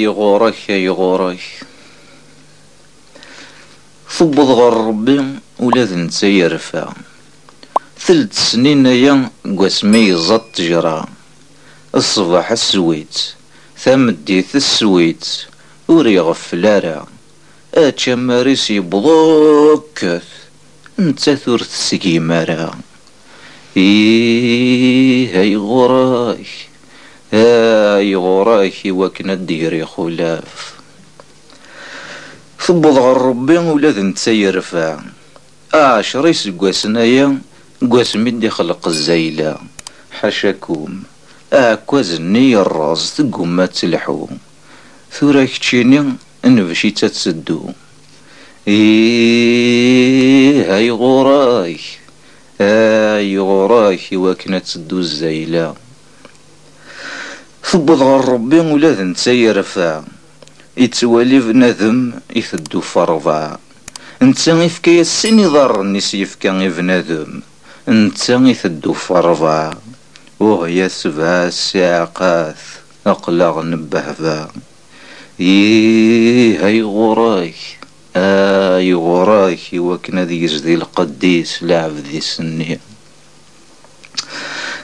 اي غورك اي غورك ثبض غر ربي ولا ذنتا يرفع. ثلث سنين يا قسمي زط تجرى الصباح السويت ثمديت السويت. وري غفل ارا آتشا ماريس يبضوكث انت ثورث سقيمارا إيه هاي غراك هاي غراك وكنا ديري خلاف. ثبض غر ربي ولا ذنت يرفع عشري سقواسنايا قواس مدي خلق الزيلة حاشاكم اكوازني الراس تقوم تلحو. ثورا كتشيني نفشي تتسدو. إيه هاي غراك هاي غراك وكنا تسدو الزيلة ثبض غر ربي ولا ذنت يرفع يتوالي بنادم يثدو فرضا. انت يفكا السن ضر النس يفكا بنادم. انت يثدو فرضا. وهي سبع الساعقات أقلغ نبهبا. يي هاي غراك أي غراك وكنا ذي يزدي القديس لعب ذي سني.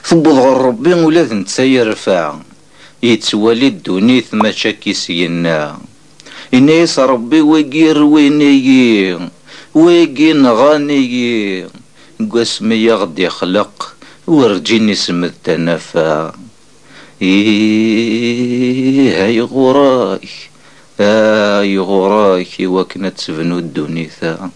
ثبض غر ربي ولا ذنت يرفع يتوالي الدونيث ما شاكي سينا إنيس ربي ويقير ويني ويقي نغاني قسمي غدي يخلق ورجيني سمد تنفى إيه هاي غراك هاي غراك وكنا تسبنو الدونيثا